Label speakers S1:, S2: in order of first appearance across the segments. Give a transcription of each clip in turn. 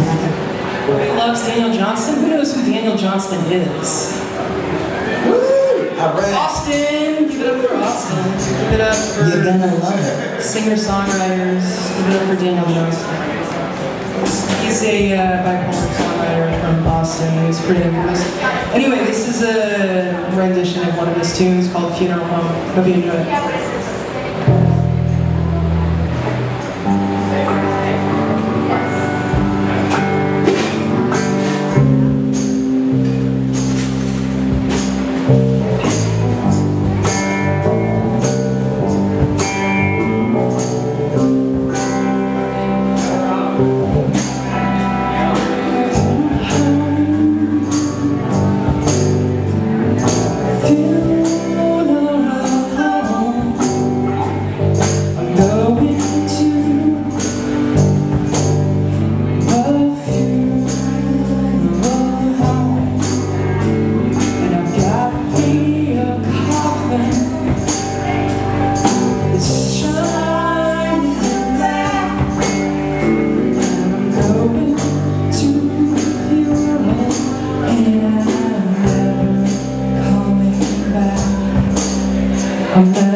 S1: Everybody loves Daniel Johnston. Who knows who Daniel Johnston is?
S2: Woo! All right.
S1: Austin! Give it up for Austin. Give it up for
S2: You're gonna love it.
S1: singer-songwriters. Give it up for Daniel Johnston. He's a uh, bipolar songwriter from Boston. He's pretty impressive. Anyway, this is a rendition of one of his tunes called Funeral Home. Hope you enjoy it. I'm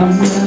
S1: I'm